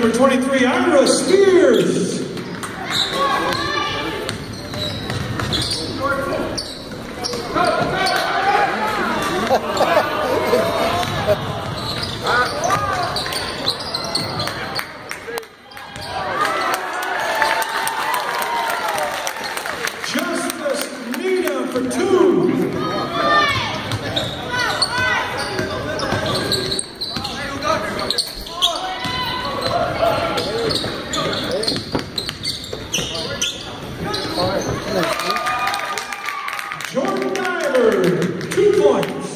number 23, Ira Spears. Nyler,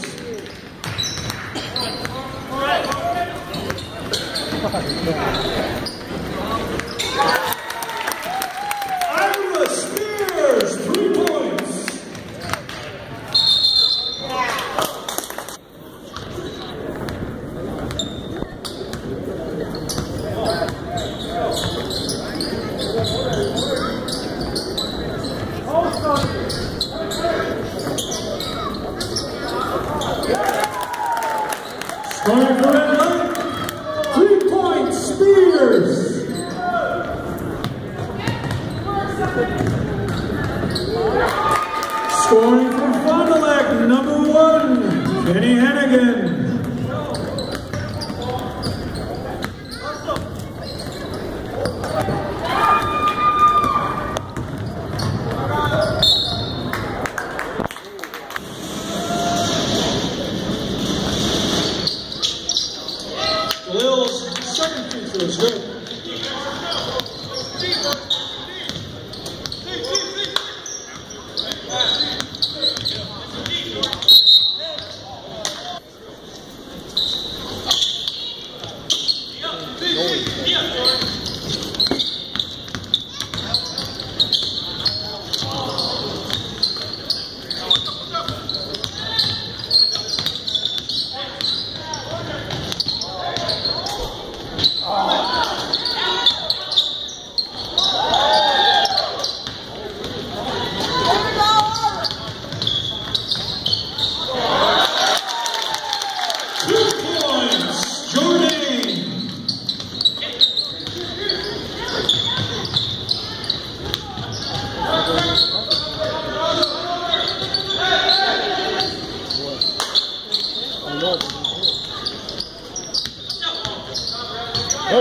Scoring for Red three points, Spears. Scoring for Fond du Lac, number one, Kenny Hennigan. Two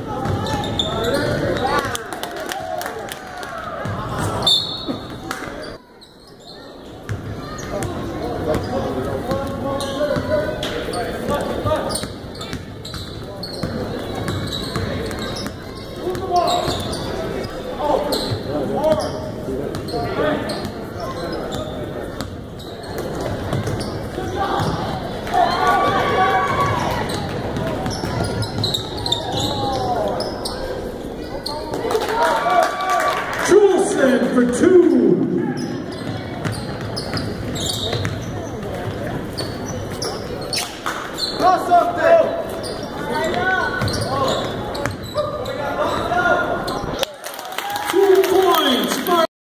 Not something.